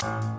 Peace.